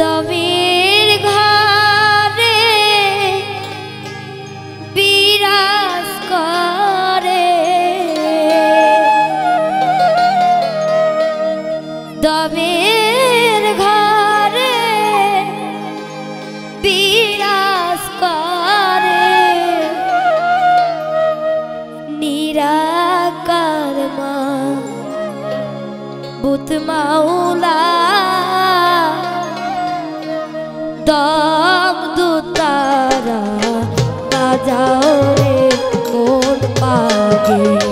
দবির ঘরে বিরাজ করে। দবির ঘরে বিরাজ করে। নিরাকার মা বুত মাওলা দম দু তারা বাজাও রে কোন পাগে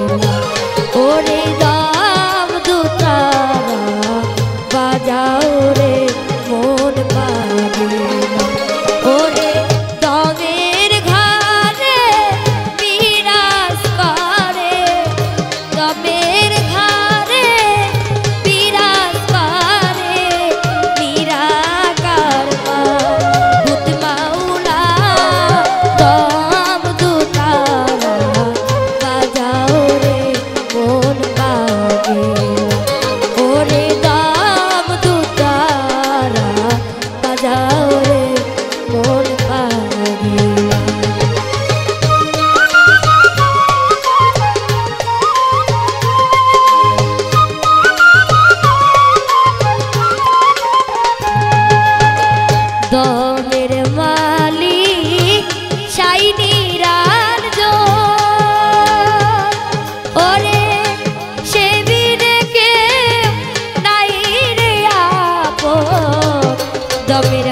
দমের মালি শাইনি রাজ ওরে সে বিনকে নাই রে আপ দমের